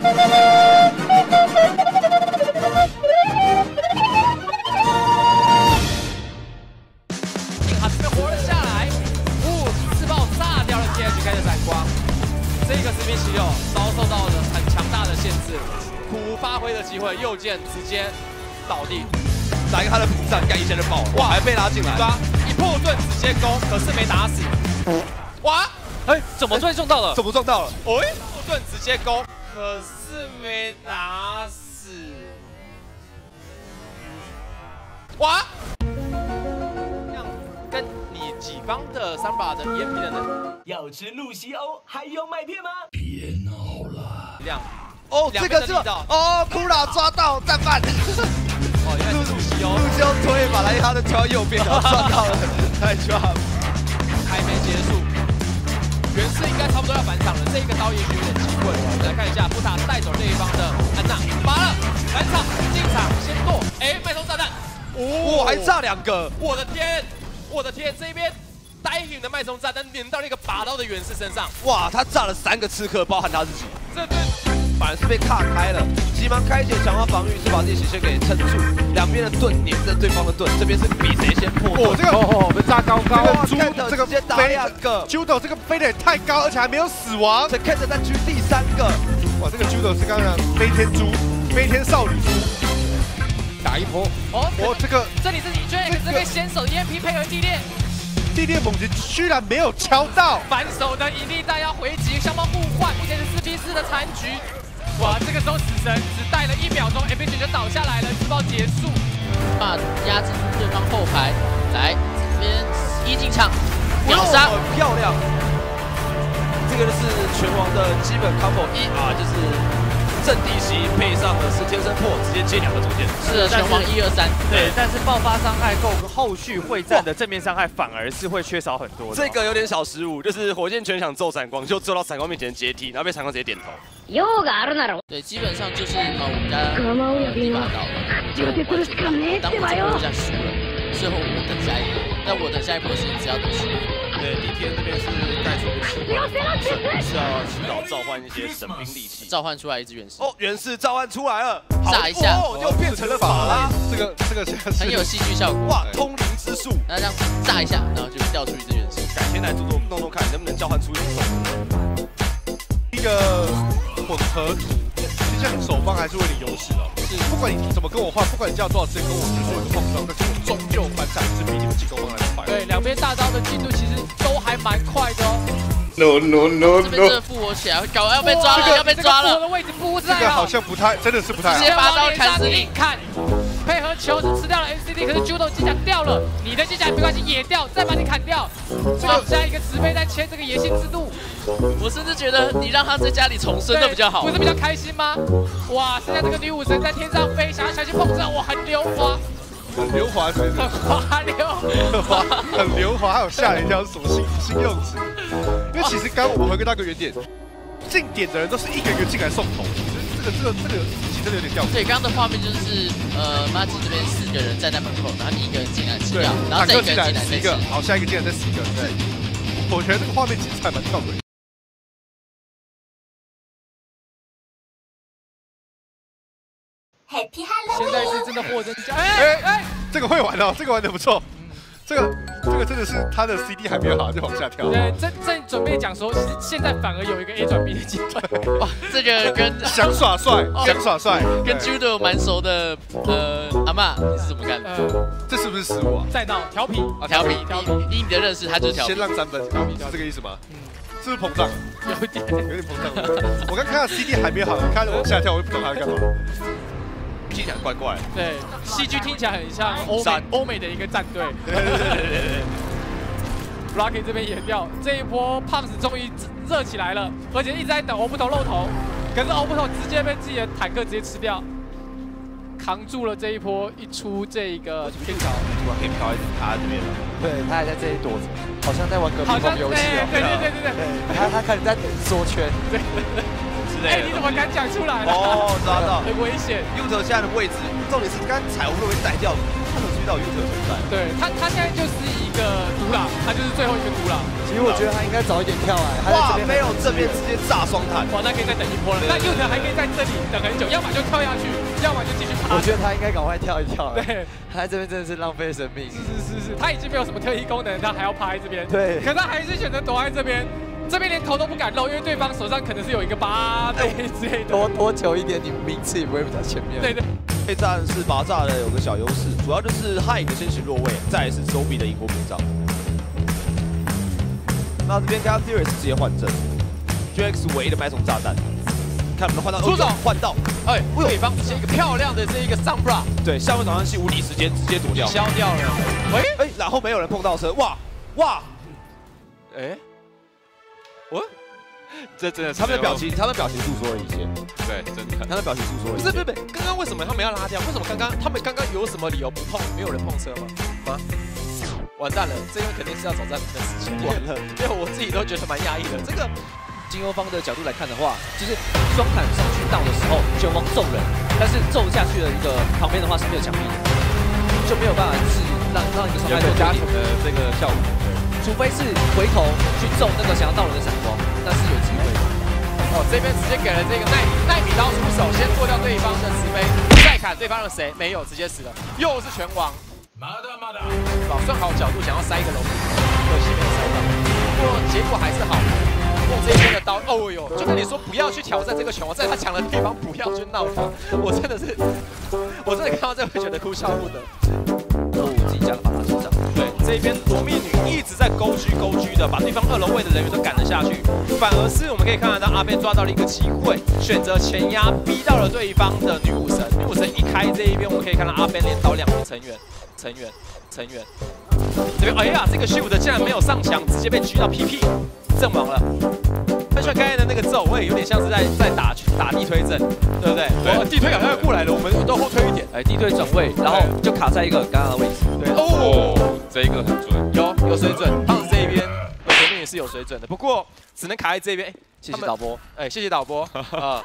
他这边活了下来，哦，自爆炸掉了 THK 的闪光，这个士兵喜友遭受到了很强大的限制，苦发挥的机会，右键直接倒地，打一个他的屏障，干一下就爆了，哇，还被拉进来，抓一破盾直接攻，可是没打死，哇，哎，怎么突然中到了？怎么撞到了？哎，破盾直接攻，可是没打死，哇！跟你己方的三把的 EMP 的人要吃露西欧还有麦片吗？量，哦，两这个是哦，库拉抓到战犯，哦，原来是露西欧，路修推把莱哈的挑右边，然后抓到了，太 drop。还没结束，应该差不多要返场了，这个刀也许有点机会。我们来看一下，布塔带走这一方的安娜，拔了，返场进场先剁，哎，脉冲炸弹，哦，还炸两个，我的天，我的天，这边呆影的脉冲炸弹连到那个拔刀的原氏身上，哇，他炸了三个刺客，包含他自己，这对反而是被卡开了。急忙开启强化防御，是把自己血线给撑住，两边的盾黏着对方的盾，这边是比谁先破哦，这个哦，被炸高高，猪这个这个直接打飞两个，Judo 这个飞得也太高，而且还没有死亡。这 Kent 在狙第三个，哇，这个 Judo 是刚刚飞天猪，飞天少女猪，打一波。哦，哦，这个这里是李娟，可是被先手的 EMP 配合地裂，地裂猛击居然没有敲到，反手的引力弹要回击，双方互换，目前是四比四的残局。哇，这个时候死神只带了一秒钟，M H 就倒下来了，自爆结束。啊，压制住对方后排，来这边一进场秒杀，很漂亮。这个就是拳王的基本 combo 一啊，就是正地袭配上的是天生破，直接接两个中间。是的，拳王一二三，对，但是爆发伤害够，后续会战的正面伤害反而是会缺少很多的。这个有点小失误，就是火箭拳想揍闪光，就揍到闪光面前阶梯，然后被闪光直接点头。用があるなら对，基本上就是呃我们家構う第八よ刀了，勝ちをてくるしかねえ当ってばよ我这波下输了，最后我等下一波，但我等下一波是只要等十分。 对，李天这边是带出个奇怪的方式，是要祈祷召唤一些神兵利器。召唤出来一只原石，哦，原石召唤出来了，炸一下哦，又变成了法拉。这个这个很有戏剧效果。哇，通灵之术，那这样炸一下，然后就掉出一只原石。改天来做做弄弄看，能不能召唤出一手。一个混合图，就像守方还是为你优势哦。是，不管你怎么跟我换，不管你叫多少次跟我去做一个碰撞，但是我终究反闪是比你们进攻方来的快。对，两边大招的进度其实都还蛮快的哦。No no no 这边真的复活起来，搞要被抓了，要被抓了。这个的位置不这个好像不太，真的是不太好直。接拔刀砍死你硬看，配合球子吃掉了 MCD，可是 Judo 机甲掉了，你的机甲没关系，也掉，再把你砍掉，放下一个慈悲，再切这个野性之路，我甚至觉得你让他在家里重生的比较好不。是比较开心吗？哇，现在这个女武神在天上飞，想要小心碰撞，哇，很溜滑，很溜滑，是不是很滑溜。很滑，很溜滑，还有吓人一跳是什么新新用词？因为其实刚刚我们回归到一个原点，进点的人都是一个一个进来送头，这个这个这个其实真的有点掉对，刚刚的画面就是，呃，马吉这边四个人站在门口，然后你一个人进来吃对掉，，然后再一个人进来再个，。好，下一个进来再十一个，对。我觉得这个画面其实还蛮现在是真的货真价，哎哎哎，这个会玩哦，这个玩的不错，这个这个真的是他的 CD 还没有好就往下跳。对，正正准备讲说，其实现在反而有一个 A 转 B 的阶段。哇，这个跟 想耍帅，哦想耍帅，跟 Judo 蛮熟的，呃，阿妈你是怎么干的？呃，这是不是失误啊？再闹调皮，啊调皮，调皮以以你的认识，他就是调皮先。让三分，是这个意思吗？是不是膨胀？有一点。有点膨胀。我刚看到 CD 还没好，看着往下跳，我也不懂他在干嘛。听起来怪怪的。对，戏剧听起来很像欧美欧美的一个战队。对对对对对对。Rocky 这边也掉，这一波胖子终于热起来了，而且一直在等欧布头露头，可是欧布头直接被自己的坦克直接吃掉，扛住了这一波一出这一个天桥，突然可以飘一直趴在这边了。对他还在这里躲着，好像在玩隔壁好像棚游戏哦。对对对对对对，他他可能在缩圈。是哎，之类的。你怎么敢讲出来？哦，抓到。很危险。右特现在的位置，重点是刚才我们认为带掉，他没有注意到右特存在。对他，他现在就是一个独狼，他就是最后一个独狼。其实我觉得他应该早一点跳来，他在哇，这边没有这边直接炸双弹。哇，那可以再等一波了。那右藤还可以在这里等很久，要么就跳下去，要么就继续趴。我觉得他应该赶快跳一跳了。对，他在这边真的是浪费生命。是是是是，他已经没有什么特异功能，他还要趴在这边。对可他还是选择躲在这边，这边连头都不敢露，因为对方手上可能是有一个八倍之类的。多多久一点，你名次也不会比较前面。对对。备战是拔炸的有个小优势，主要就是 High 的先行落位，再来是 Zombie 的引火屏障。那这边 g a t h e r 是直接换阵，GX 唯一的买种炸弹，看能不能换到出手换到，哎，对方直接一个漂亮的这一个 Sunbra 对，下面早上系无敌时间直接躲掉，消掉了。哎哎，然后没有人碰到车，哇哇，哎，我这真的他们的表情，他们的表情诉说了一切，对，真的。他的表情诉说了一切。不是不是不是，刚刚为什么他们要拉掉？为什么刚刚他们刚刚有什么理由不碰？没有人碰车吗？吗？完蛋了，这个肯定是要找战的事情。完了，因为我自己都觉得蛮压抑的。这个金欧方的角度来看的话，就是双砍上去到的时候，拳王揍人，但是揍下去的一个旁边的话是没有墙壁的，就没有办法就是让让一个伤害做加成的这个效果。除非是回头去揍那个想要到人的闪光，那是有机会的。哦，这边直接给了这个奈奈米刀出手，先剁掉对方的石碑，再砍对方的谁？没有，直接死了，又是拳王。妈的妈的老算好角度想要塞一个龙骨，可惜没塞到。不过结果还是好，用这边的刀，哦哟，就跟你说不要去挑战这个拳王，在他强的地方不要去闹他。我真的是，我真的看到这会觉得哭笑不得。哦，自己家的把他身上。对，这边夺命女一直在勾狙勾狙的，把对方二楼位的人员都赶了下去，反而是我们可以看得到阿贝抓到了一个机会，选择前压逼到了对方的女武神。女武神一开这一边，我们可以看到阿贝连倒两名成员，成员，成员。这边哎呀，这个 shift 竟然没有上墙，直接被狙到 PP 阵亡了。他说刚才的那个走位有点像是在在打打地推阵，对不对？对哦地推好像要过来了，我们都后退一点。哎，地推转位，然后就卡在一个刚刚的位置。对哦，这一个很准。有有水准，胖子这一边的夺命也是有水准的，不过只能卡在这边。哎谢谢导播。哎，谢谢导播 啊。